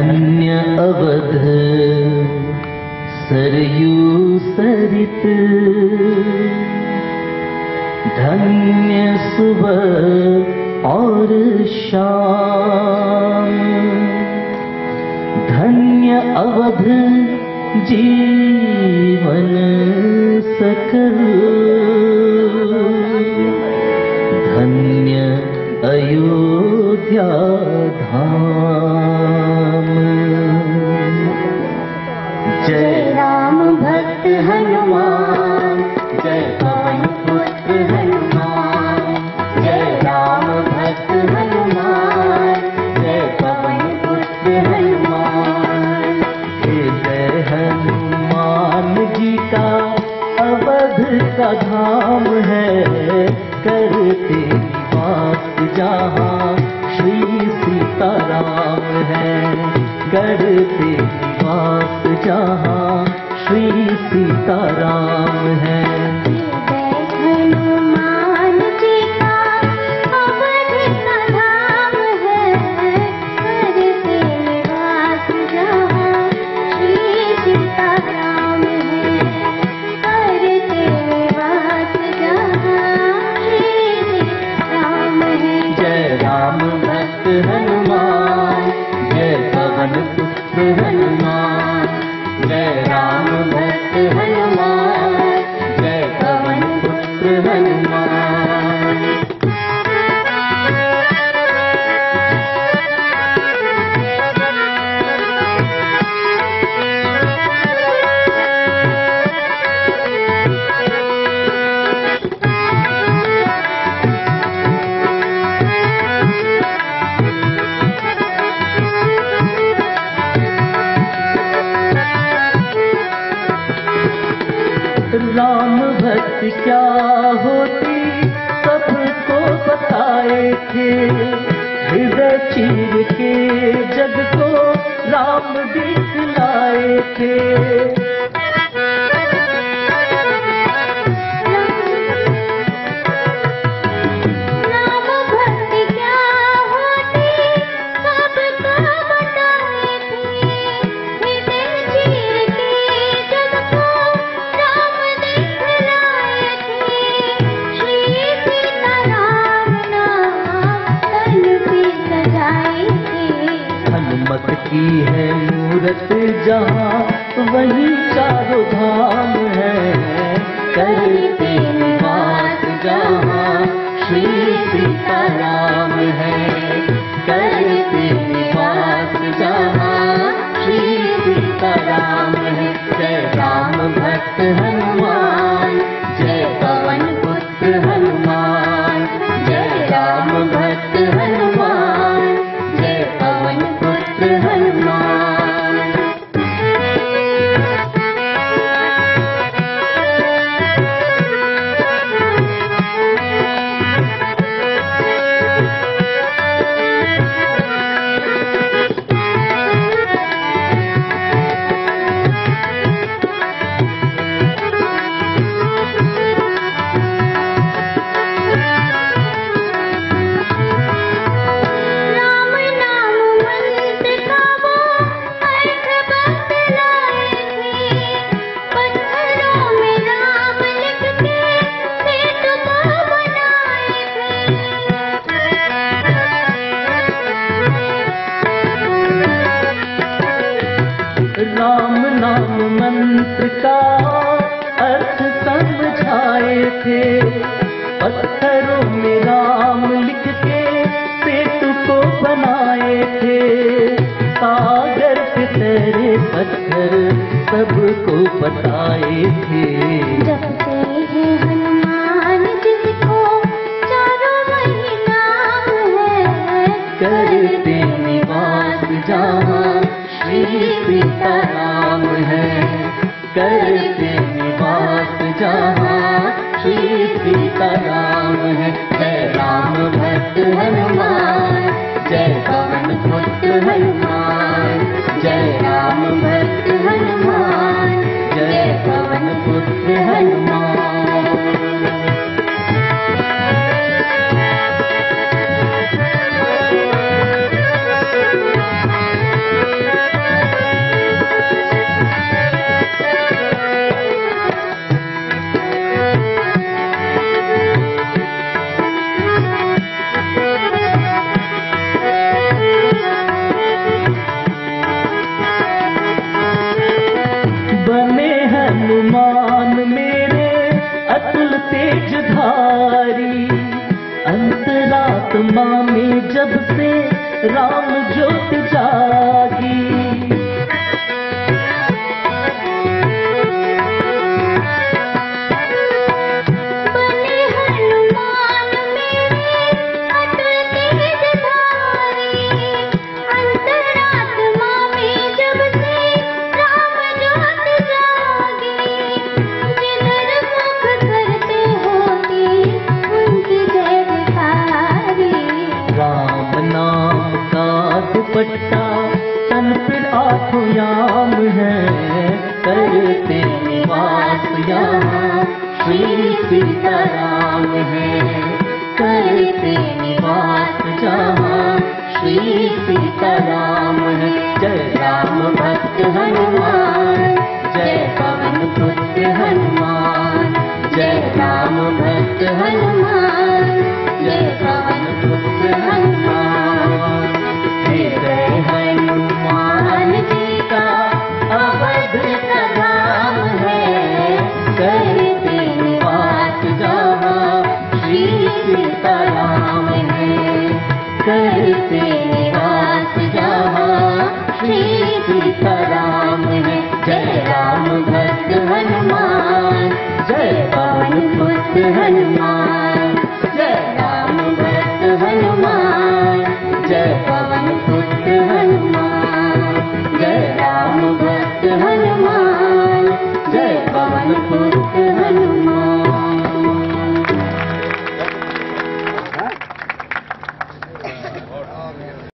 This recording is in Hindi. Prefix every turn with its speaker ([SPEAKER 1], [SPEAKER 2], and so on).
[SPEAKER 1] धन्य अवध सरयू सरित। धन्य सुबह और शाम धन्य अवध जीवन सकल। धन्य अयोध्या धाम करते निवास जहाँ श्री सीताराम है। करते निवास जहाँ श्री सीताराम है। राम भक्त क्या होती? सबको बताए थे। हृदय चीर के जग को राम दिखलाए थे।
[SPEAKER 2] की
[SPEAKER 1] है मूरत जहाँ, वही चारों धाम है। करते निवास जहाँ, श्री सीताराम है। करते निवास जहाँ, श्री सीताराम है। जय राम भक्त हनुमान।
[SPEAKER 2] का अर्थ
[SPEAKER 1] समझाए थे। पत्थरों में राम लिख के पेट को बनाए थे। सागर पे तेरे पत्थर सबको बताए थे। करते निवास जहाँ श्री करते निवास जहाँ। श्री सीताराम है, जय राम भक्त हनुमान, जय पवन पुत्र हनुमान, जय राम भक्त हनुमान, जय पवन पुत्र हनुमान।
[SPEAKER 2] अंतरात्मा में जब से राम ज्योत जागी।
[SPEAKER 1] दुपट्टा तन पे आखुयाम है। करते निवास यहाँ श्री सीताराम है। करते निवास जहाँ श्री सीताराम है। जय राम भक्त हनुमान, जय Hanuman.